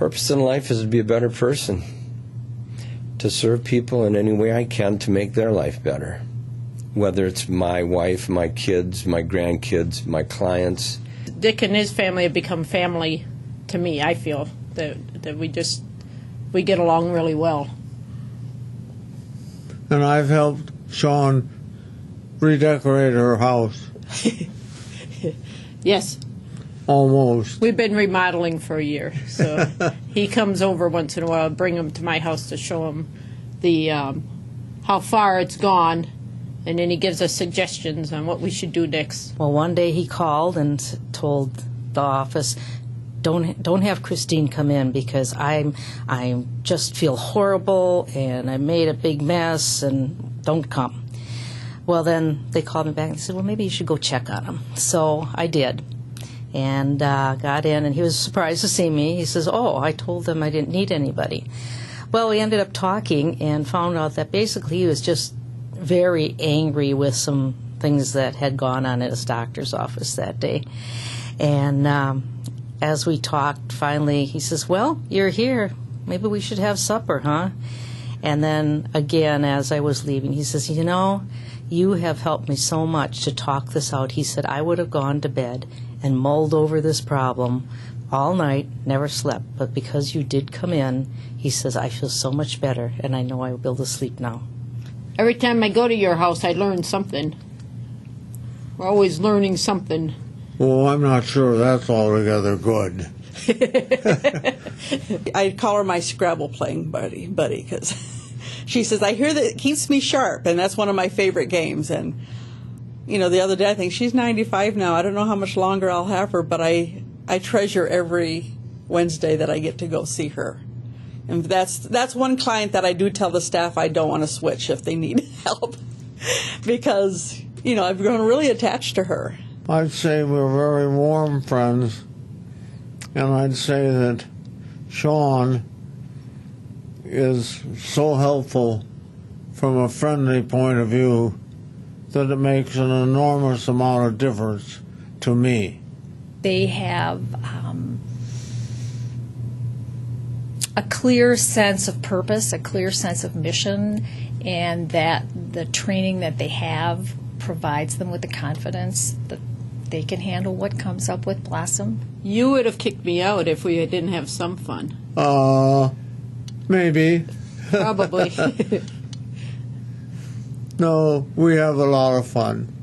Purpose in life is to be a better person, to serve people in any way I can to make their life better. Whether it's my wife, my kids, my grandkids, my clients. Dick and his family have become family to me. I feel that that we just we get along really well. And I've helped Sean redecorate her house Yes, almost. we've been remodeling for a year, so he comes over once in a while. I bring him to my house to show him the um, how far it's gone, and then he gives us suggestions on what we should do next. Well, one day he called and told the office, "Don't don't have Christine come in because I'm I just feel horrible and I made a big mess and don't come." Well, then they called me back and said, "Well, maybe you should go check on him." So I did, and uh, got in, and he was surprised to see me. He says, "Oh, I told them I didn't need anybody." Well, we ended up talking and found out that basically he was just very angry with some things that had gone on at his doctor's office that day. And um, as we talked, finally, he says, Well, you're here. Maybe we should have supper, huh? And then again, as I was leaving, he says, You know, you have helped me so much to talk this out. He said, I would have gone to bed and mulled over this problem all night, never slept. But because you did come in, he says, I feel so much better, and I know I will be able to sleep now. Every time I go to your house, I learn something. We're always learning something. Well, I'm not sure that's altogether good. I call her my Scrabble playing buddy, buddy, because she says I hear that it keeps me sharp, and that's one of my favorite games. And you know, the other day I think she's 95 now. I don't know how much longer I'll have her, but I I treasure every Wednesday that I get to go see her. And that's that's one client that I do tell the staff I don't want to switch if they need help, because you know I've grown really attached to her. I'd say we're very warm friends, and I'd say that Sean is so helpful from a friendly point of view that it makes an enormous amount of difference to me. they have um, a clear sense of purpose, a clear sense of mission, and that the training that they have provides them with the confidence that they can handle what comes up with Blossom. You would have kicked me out if we didn't have some fun. Uh, maybe. Probably. No, we have a lot of fun.